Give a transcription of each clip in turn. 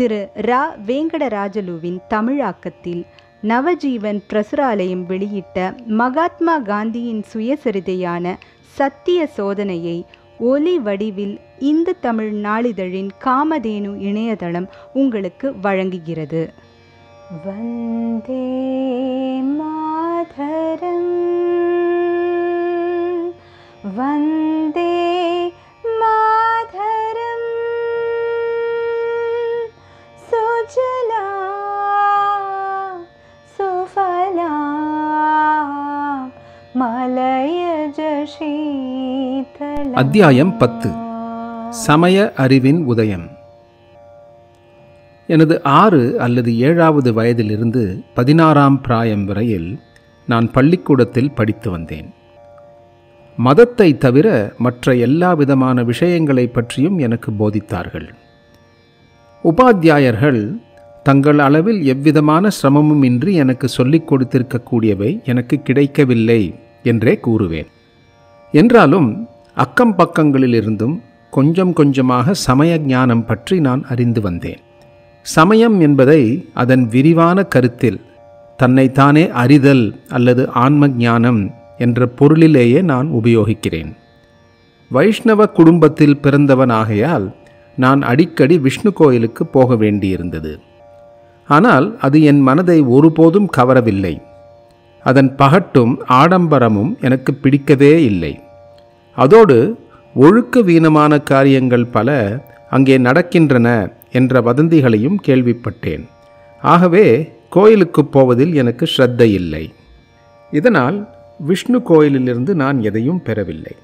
திரு ரா வேங்கடராஜலுவின் தமிழாக்கத்தில் நவஜீவன் பிரசுராலயம் வெளியிட்ட மகாத்மா காந்தியின் சுயசரிதையான சத்திய சோதனையை ஒலி வடிவில் இந்து தமிழ் நாளிதழின் காமதேனு இணையதளம் உங்களுக்கு வழங்குகிறது. வந்தே அத்தியாயம் பத்து. சமய அறிவின் உதயம். எனது ஆறு அல்லது ஏழாவது வயதிலிருந்து பதினாறாம் பிராயம் வரையில் நான் பள்ளிக்கூடத்தில் படித்து வந்தேன். மதத்தை தவிர மற்ற எல்லா விதமான விஷயங்களை பற்றியும் எனக்கு போதித்தார்கள். உபாத்தியாயர்கள் தங்கள் அளவில் எவ்விதமான சிரமமும் இன்றி எனக்கு சொல்லிக் கொடுத்திருக்கக்கூடியவை எனக்கு கிடைக்கவில்லை என்றே கூறுவேன். என்றாலும் அக்கம் பக்கங்களிலிருந்தும் கொஞ்சம் கொஞ்சமாக சமய ஞானம் பற்றி நான் அறிந்து வந்தேன். சமயம் என்பதை அதன் விரிவான கருத்தில் தன்னைத்தானே அறிதல் அல்லது ஆன்ம ஞானம் என்ற பொருளிலேயே நான் உபயோகிக்கிறேன். வைஷ்ணவ குடும்பத்தில் பிறந்தவனாகையால் நான் அடிக்கடி விஷ்ணு கோயிலுக்கு போக வேண்டியிருந்தது. ஆனால் அது என் மனதை ஒருபோதும் கவரவில்லை. அதன் பகட்டும் ஆடம்பரமும் எனக்கு பிடிக்கவே இல்லை. அதோடு ஒழுக்க வீணமான காரியங்கள் பல அங்கே நடக்கின்றன என்ற வதந்திகளையும் கேள்விப்பட்டேன். ஆகவே கோயிலுக்கு போவதில் எனக்கு ஸ்ரத்தை இல்லை இதனால் விஷ்ணு கோயிலிலிருந்து நான் எதையும் பெறவில்லை.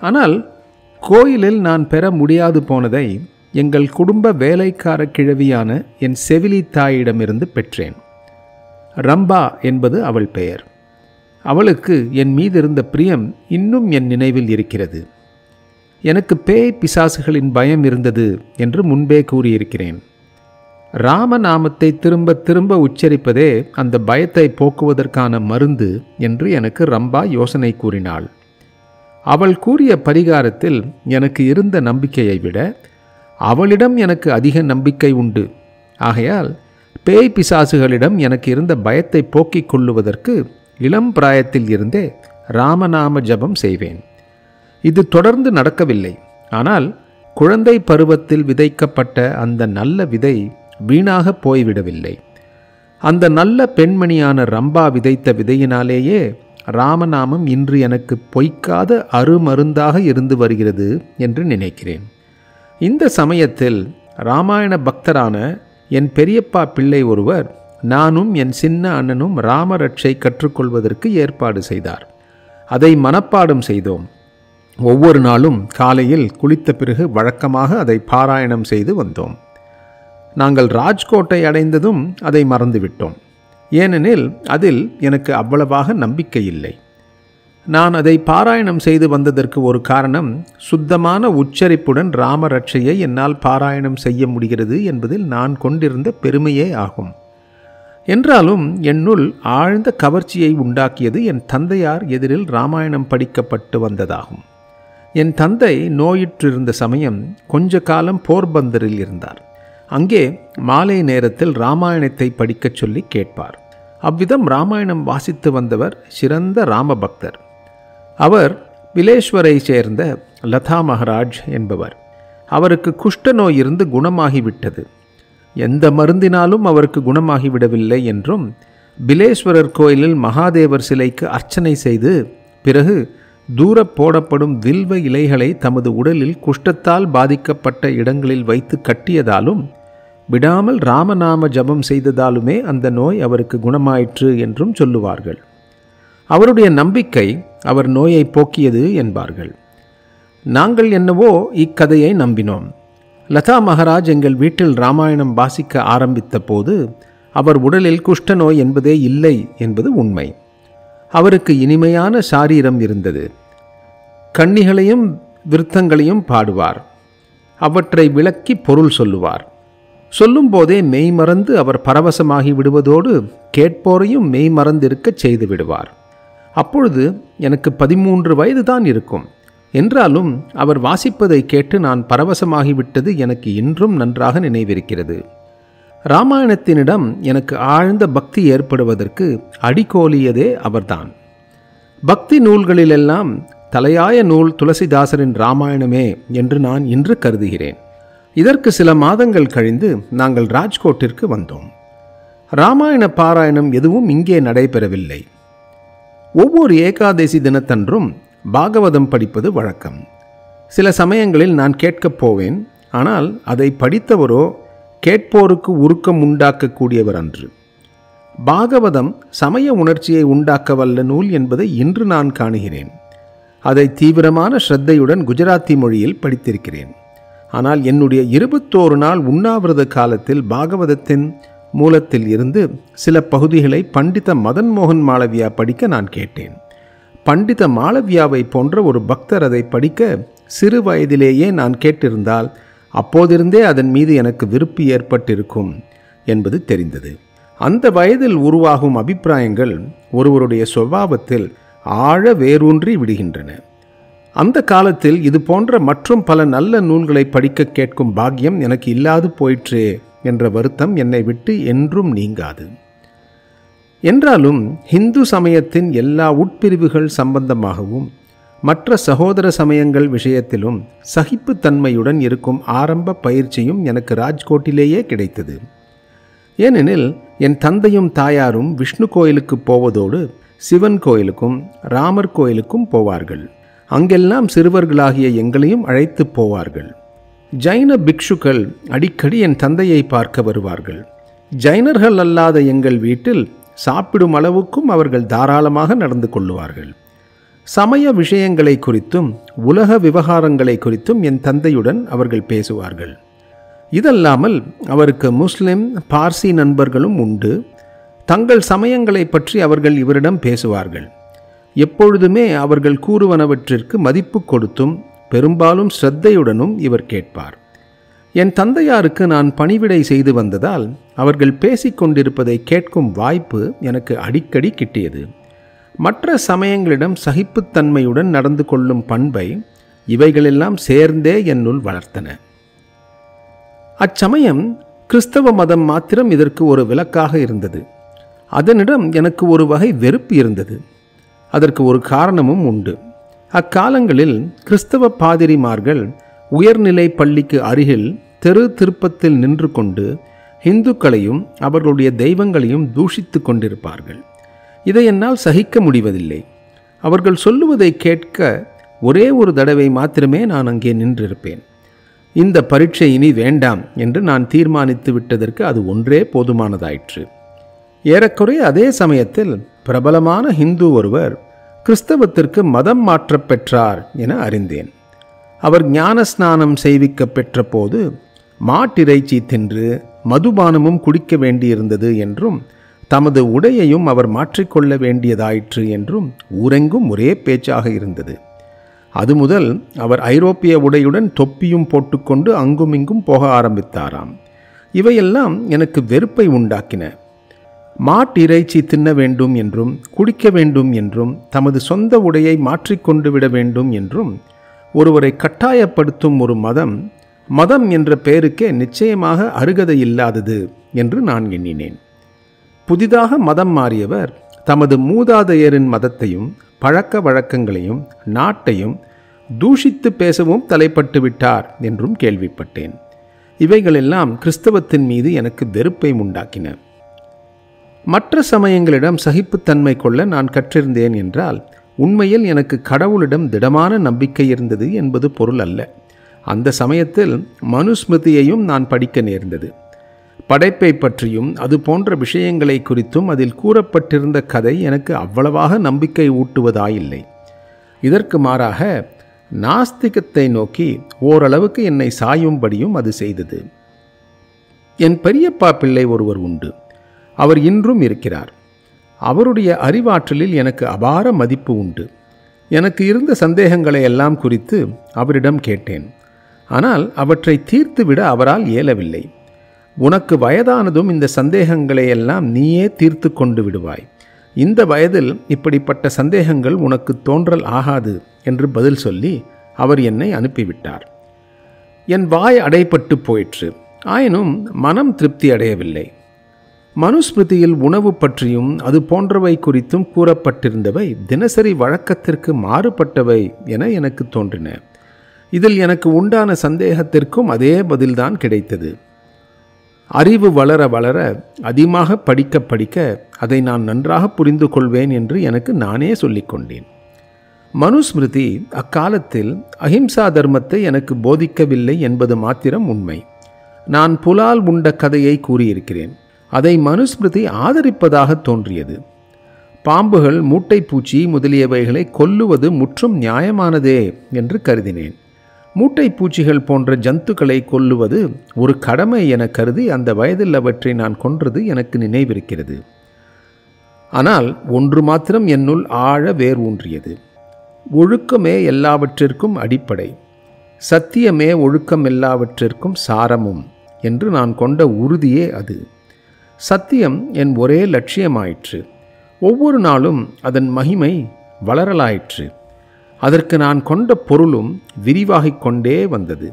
ஆனால் கோயிலில் நான் பெற முடியாது போனதை எங்கள் குடும்ப வேலைக்கார கிழவியான என் செவிலி தாயிடமிருந்து பெற்றேன். ரம்பா என்பது அவள் பெயர். அவளுக்கு என் மீது இருந்த பிரியம் இன்னும் என் நினைவில் இருக்கிறது. எனக்கு பேய் பிசாசுகளின் பயம் இருந்தது என்று முன்பே கூறியிருக்கிறேன். ராமநாமத்தை திரும்ப திரும்ப உச்சரிப்பதே அந்த பயத்தை போக்குவதற்கான மருந்து என்று எனக்கு ரம்பா யோசனை கூறினாள். அவள் கூறிய பரிகாரத்தில் எனக்கு இருந்த நம்பிக்கையை விட அவளிடம் எனக்கு அதிக நம்பிக்கை உண்டு. ஆகையால் பேய் பிசாசுகளிடம் எனக்கு இருந்த பயத்தை போக்கிக் கொள்ளுவதற்கு இளம் பிராயத்தில் இருந்தே ராமநாம ஜபம் செய்வேன். இது தொடர்ந்து நடக்கவில்லை. ஆனால் குழந்தை பருவத்தில் விதைக்கப்பட்ட அந்த நல்ல விதை வீணாக போய்விடவில்லை. அந்த நல்ல பெண்மணியான ரம்பா விதைத்த விதையினாலேயே ராமநாமம் இன்று எனக்கு பொய்க்காத அருமருந்தாக இருந்து வருகிறது என்று நினைக்கிறேன். இந்த சமயத்தில் ராமாயண பக்தரான என் பெரியப்பா பிள்ளை ஒருவர் நானும் என் சின்ன அண்ணனும் ராமரட்சை கற்றுக்கொள்வதற்கு ஏற்பாடு செய்தார். அதை மனப்பாடம் செய்தோம். ஒவ்வொரு நாளும் காலையில் குளித்த பிறகு வழக்கமாக அதை பாராயணம் செய்து வந்தோம். நாங்கள் ராஜ்கோட்டை அடைந்ததும் அதை மறந்துவிட்டோம். ஏனெனில் அதில் எனக்கு அவ்வளவாக நம்பிக்கை இல்லை. நான் அதை பாராயணம் செய்து வந்ததற்கு ஒரு காரணம் சுத்தமான உச்சரிப்புடன் ராமரட்சையை என்னால் பாராயணம் செய்ய முடிகிறது என்பதில் நான் கொண்டிருந்த பெருமையே ஆகும். என்றாலும் என்னுள் ஆழ்ந்த கவர்ச்சியை உண்டாக்கியது என் தந்தையார் எதிரில் ராமாயணம் படிக்கப்பட்டு வந்ததாகும். என் தந்தை நோயுற்றிருந்த சமயம் கொஞ்ச காலம் போர்பந்தரில் இருந்தார். அங்கே மாலை நேரத்தில் ராமாயணத்தை படிக்கச் சொல்லி கேட்பார். அவ்விதம் ராமாயணம் வாசித்து வந்தவர் சிறந்த ராமபக்தர். அவர் விலேஸ்வரை சேர்ந்த லதா மகராஜ் என்பவர். அவருக்கு குஷ்ட நோய் இருந்து குணமாகிவிட்டது. எந்த மருந்தினாலும் அவருக்கு குணமாகிவிடவில்லை என்றும் பிலேஸ்வரர் கோயிலில் மகாதேவர் சிலைக்கு அர்ச்சனை செய்து பிறகு தூர போடப்படும் வில்வ இலைகளை தமது உடலில் குஷ்டத்தால் பாதிக்கப்பட்ட இடங்களில் வைத்து கட்டியதாலும் விடாமல் ராமநாம ஜபம் செய்ததாலுமே அந்த நோய் அவருக்கு குணமாயிற்று என்றும் சொல்லுவார்கள். அவருடைய நம்பிக்கை அவர் நோயை போக்கியது என்பார்கள். நாங்கள் என்னவோ இக்கதையை நம்பினோம். லதா மகராஜ் எங்கள் வீட்டில் ராமாயணம் வாசிக்க ஆரம்பித்த போது அவர் உடலில் குஷ்டநோய் என்பதே இல்லை என்பது உண்மை. அவருக்கு இனிமையான சாரீரம் இருந்தது. கன்னிகளையும் விருத்தங்களையும் பாடுவார். அவற்றை விளக்கி பொருள் சொல்லுவார். சொல்லும்போதே மெய் மறந்து அவர் பரவசமாகி விடுவதோடு கேட்போரையும் மெய்மறந்திருக்கச் செய்து விடுவார். அப்பொழுது எனக்கு பதிமூன்று வயது தான் இருக்கும். என்றாலும் அவர் வாசிப்பதை கேட்டு நான் பரவசமாகிவிட்டது எனக்கு இன்றும் நன்றாக நினைவிருக்கிறது. ராமாயணத்தினிடம் எனக்கு ஆழ்ந்த பக்தி ஏற்படுவதற்கு அடிக்கோலியதே அவர்தான். பக்தி நூல்களிலெல்லாம் தலையாய நூல் துளசிதாசரின் ராமாயணமே என்று நான் இன்று கருதுகிறேன். இதற்கு சில மாதங்கள் கழிந்து நாங்கள் ராஜ்கோட்டிற்கு வந்தோம். ராமாயண பாராயணம் எதுவும் இங்கே நடைபெறவில்லை. ஒவ்வொரு ஏகாதசி தினத்தன்றும் பாகவதம் படிப்பது வழக்கம். சில சமயங்களில் நான் கேட்கப் போவேன் ஆனால் அதை படித்தவரோ கேட்போருக்கு உருக்கம் உண்டாக்கக்கூடியவர் அன்று. பாகவதம் சமய உணர்ச்சியை உண்டாக்க வல்ல நூல் என்பதை இன்று நான் காணுகிறேன். அதை தீவிரமான ஸ்ரத்தையுடன் குஜராத்தி மொழியில் படித்திருக்கிறேன். ஆனால் என்னுடைய இருபத்தோரு நாள் உண்ணாவிரத காலத்தில் பாகவதத்தின் மூலத்தில் இருந்து சில பகுதிகளை பண்டித மதன் மோகன் மாளவியா படிக்க நான் கேட்டேன். பண்டித மாளவியாவை போன்ற ஒரு பக்தர் அதை படிக்க சிறு வயதிலேயே நான் கேட்டிருந்தால் அப்போதிருந்தே அதன் மீது எனக்கு விருப்பு ஏற்பட்டிருக்கும் என்பது தெரிந்தது. அந்த வயதில் உருவாகும் அபிப்பிராயங்கள் ஒருவருடைய சுபாவத்தில் ஆழ வேரூன்றி விடுகின்றன. அந்த காலத்தில் இது போன்ற மற்றும் பல நல்ல நூல்களை படிக்க கேட்கும் பாக்கியம் எனக்கு இல்லாது போயிற்றே என்ற வருத்தம் என்னை விட்டு என்றும் நீங்காது. என்றாலும் ஹிந்து சமயத்தின் எல்லா உட்பிரிவுகள் சம்பந்தமாகவும் மற்ற சகோதர சமயங்கள் விஷயத்திலும் சகிப்புத்தன்மையுடன் இருக்கும் ஆரம்ப பயிற்சியும் எனக்கு ராஜ்கோட்டிலேயே கிடைத்தது. ஏனெனில் என் தந்தையும் தாயாரும் விஷ்ணு கோயிலுக்கு போவதோடு சிவன் கோயிலுக்கும் ராமர் கோயிலுக்கும் போவார்கள். அங்கெல்லாம் சிறுவர்களாகிய எங்களையும் அழைத்து போவார்கள். ஜைன பிக்ஷுக்கள் அடிக்கடி என் தந்தையை பார்க்க வருவார்கள். ஜைனர்கள் அல்லாத எங்கள் வீட்டில் சாப்பிடும் அளவுக்கும் அவர்கள் தாராளமாக நடந்து கொள்ளுவார்கள். சமய விஷயங்களை குறித்தும் உலக விவகாரங்களை குறித்தும் என் தந்தையுடன் அவர்கள் பேசுவார்கள். இதல்லாமல் அவருக்கு முஸ்லிம் பார்சி நண்பர்களும் உண்டு. தங்கள் சமயங்களை பற்றி அவர்கள் இவரிடம் பேசுவார்கள். எப்பொழுதுமே அவர்கள் கூறுவனவற்றிற்கு மதிப்பு கொடுத்தும் பெரும்பாலும் ஸ்ரத்தையுடனும் இவர் கேட்பார். என் தந்தையாருக்கு நான் பணிவிடை செய்து வந்ததால் அவர்கள் பேசிக்கொண்டிருப்பதை கேட்கும் வாய்ப்பு எனக்கு அடிக்கடி கிட்டியது. மற்ற சமயங்களிடம் சகிப்புத்தன்மையுடன் நடந்து கொள்ளும் பண்பை இவைகளெல்லாம் சேர்ந்தே என்னுள் வளர்த்தன. அச்சமயம் கிறிஸ்தவ மதம் மாத்திரம் இதற்கு ஒரு விலக்காக இருந்தது. அதனிடம் எனக்கு ஒரு வகை வெறுப்பு இருந்தது. அதற்கு ஒரு காரணமும் உண்டு. அக்காலங்களில் கிறிஸ்தவ பாதிரிமார்கள் உயர்நிலை பள்ளிக்கு அருகில் தெரு திருப்பத்தில் நின்று கொண்டு இந்துக்களையும் அவர்களுடைய தெய்வங்களையும் தூஷித்து கொண்டிருப்பார்கள். இதை என்னால் சகிக்க முடிவதில்லை. அவர்கள் சொல்லுவதை கேட்க ஒரே ஒரு தடவை மாத்திரமே நான் அங்கே நின்றிருப்பேன். இந்த பரீட்சை இனி வேண்டாம் என்று நான் தீர்மானித்து விட்டதற்கு அது ஒன்றே போதுமானதாயிற்று. ஏறக்குறைய அதே சமயத்தில் பிரபலமான ஹிந்து ஒருவர் கிறிஸ்தவத்திற்கு மதம் மாற்றப் பெற்றார் என அறிந்தேன். அவர் ஞானஸ்நானம் செய்விக்க பெற்ற போது மாட்டிறைச்சி தின்று மதுபானமும் குடிக்க வேண்டியிருந்தது என்றும் தமது உடையையும் அவர் மாற்றிக்கொள்ள வேண்டியதாயிற்று என்றும் ஊரெங்கும் ஒரே பேச்சாக இருந்தது. அது முதல் அவர் ஐரோப்பிய உடையுடன் தொப்பியும் போட்டுக்கொண்டு அங்குமிங்கும் போக ஆரம்பித்தாராம். இவையெல்லாம் எனக்கு வெறுப்பை உண்டாக்கின. மாட்டிறைச்சி தின்ன வேண்டும் என்றும் குடிக்க வேண்டும் என்றும் தமது சொந்த உடையை மாற்றிக்கொண்டு விட வேண்டும் என்றும் ஒருவரை கட்டாயப்படுத்தும் ஒரு மதம் மதம் என்ற பெயருக்கே நிச்சயமாக அருகதை இல்லாதது என்று நான் எண்ணினேன். புதிதாக மதம் மாறியவர் தமது மூதாதையரின் மதத்தையும் பழக்க வழக்கங்களையும் நாட்டையும் தூஷித்து பேசவும் தலைப்பட்டு விட்டார் என்றும் கேள்விப்பட்டேன். இவைகளெல்லாம் கிறிஸ்தவத்தின் மீது எனக்கு வெறுப்பை உண்டாக்கின. மற்ற சமயங்களிடம் சகிப்புத்தன்மை கொள்ள நான் கற்றிருந்தேன் என்றால் உண்மையில் எனக்கு கடவுளிடம் திடமான நம்பிக்கை இருந்தது என்பது பொருள் அல்ல. அந்த சமயத்தில் மனுஸ்மிருதியையும் நான் படிக்க நேர்ந்தது. படைப்பை பற்றியும் அது போன்ற விஷயங்களை குறித்தும் அதில் கூறப்பட்டிருந்த கதை எனக்கு அவ்வளவாக நம்பிக்கை ஊட்டுவதாயில்லை. இதற்கு மாறாக நாஸ்திகத்தை நோக்கி ஓரளவுக்கு என்னை சாயும்படியும் அது செய்தது. என் பெரியப்பா பிள்ளை ஒருவர் உண்டு. அவர் இன்றும் இருக்கிறார். அவருடைய அறிவாற்றலில் எனக்கு அபார மதிப்பு உண்டு. எனக்கு இருந்த சந்தேகங்களை எல்லாம் குறித்து அவரிடம் கேட்டேன். ஆனால் அவற்றை தீர்த்துவிட அவரால் இயலவில்லை. உனக்கு வயதானதும் இந்த சந்தேகங்களை எல்லாம் நீயே தீர்த்து கொண்டு விடுவாய். இந்த வயதில் இப்படிப்பட்ட சந்தேகங்கள் உனக்கு தோன்றல் ஆகாது என்று பதில் சொல்லி அவர் என்னை அனுப்பிவிட்டார். என் வாய் அடைபட்டு போயிற்று. ஆயினும் மனம் திருப்தி அடையவில்லை. மனுஸ்மிருதியில் உணவு பற்றியும் அது போன்றவை குறித்தும் கூறப்பட்டிருந்தவை தினசரி வழக்கத்திற்கு மாறுபட்டவை என எனக்கு தோன்றின. இதில் எனக்கு உண்டான சந்தேகத்திற்கும் அதே பதில்தான் கிடைத்தது. அறிவு வளர வளர அதிகமாக படிக்க படிக்க அதை நான் நன்றாக புரிந்து கொள்வேன் என்று எனக்கு நானே சொல்லிக்கொண்டேன் மனுஸ்மிருதி அக்காலத்தில் அஹிம்சா தர்மத்தை எனக்கு போதிக்கவில்லை என்பது மாத்திரம் உண்மை. நான் புலால் உண்ட கதையை கூறியிருக்கிறேன். அதை மனுஸ்மிருதி ஆதரிப்பதாக தோன்றியது. பாம்புகள் மூட்டை பூச்சி முதலியவைகளை கொல்லுவது முற்றும் நியாயமானதே என்று கருதினேன். மூட்டை பூச்சிகள் போன்ற ஜந்துக்களை கொல்லுவது ஒரு கடமை என கருதி அந்த வயதில் அவற்றை நான் கொன்றது எனக்கு நினைவிருக்கிறது. ஆனால் ஒன்று மாத்திரம் என்னுள் ஆழ வேர் ஊன்றியது ஒழுக்கமே எல்லாவற்றிற்கும் அடிப்படை. சத்தியமே ஒழுக்கம் எல்லாவற்றிற்கும் சாரமும் என்று நான் கொண்ட உறுதியே அது. சத்தியம் என் ஒரே லட்சியமாயிற்று. ஒவ்வொரு நாளும் அதன் மகிமை வளரலாயிற்று. அதற்கு நான் கொண்ட பொருளும் விரிவாகிக் கொண்டே வந்தது.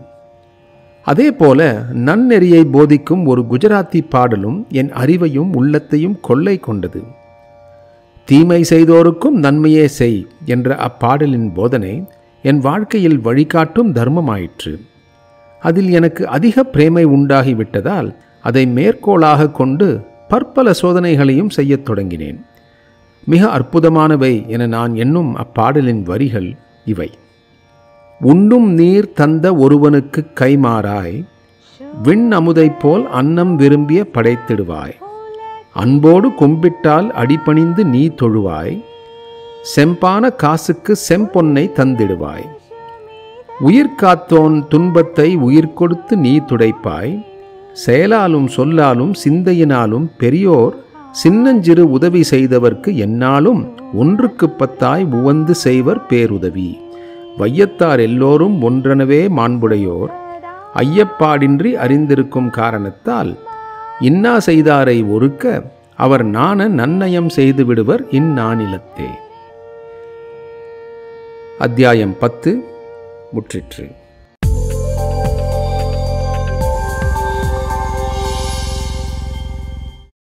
அதே போல நன்னெறியை போதிக்கும் ஒரு குஜராத்தி பாடலும் என் அறிவையும் உள்ளத்தையும் கொள்ளை கொண்டது. தீமை செய்தோருக்கும் நன்மையே செய் என்ற அப்பாடலின் போதனை என் வாழ்க்கையில் வழிகாட்டும் தர்மமாயிற்று. அதில் எனக்கு அதிக பிரேமை உண்டாகிவிட்டதால் அதை மேற்கோளாக கொண்டு பற்பல சோதனைகளையும் செய்யத் தொடங்கினேன். மிக அற்புதமானவை என நான் எண்ணும் அப்பாடலின் வரிகள் இவை. உண்ணும் நீர் தந்த ஒருவனுக்கு கைமாறாய் விண் அமுதைப் போல் அன்னம் விரும்பிய படைத்திடுவாய். அன்போடு கும்பிட்டால் அடிபணிந்து நீ தொழுவாய் செம்பான காசுக்கு செம்பொன்னை தந்திடுவாய். உயிர் காத்தோன் துன்பத்தை உயிர் கொடுத்து நீ துடைப்பாய் செயலாலும் சொல்லாலும் சிந்தையினாலும் பெரியோர் சின்னஞ்சிறு உதவி செய்தவர்க்கு என்னாலும் ஒன்றுக்கு பத்தாய் உவந்து செய்வர் பேருதவி. வையத்தார் எல்லோரும் ஒன்றெனவே மாண்புடையோர். ஐயப்பாடின்றி அறிந்திருக்கும் காரணத்தால் இன்னா செய்தாரை ஒருக்க அவர் நாண நன்னயம் செய்து விடுவர் இந்நானிலத்தே. அத்தியாயம் பத்து முற்றிற்று.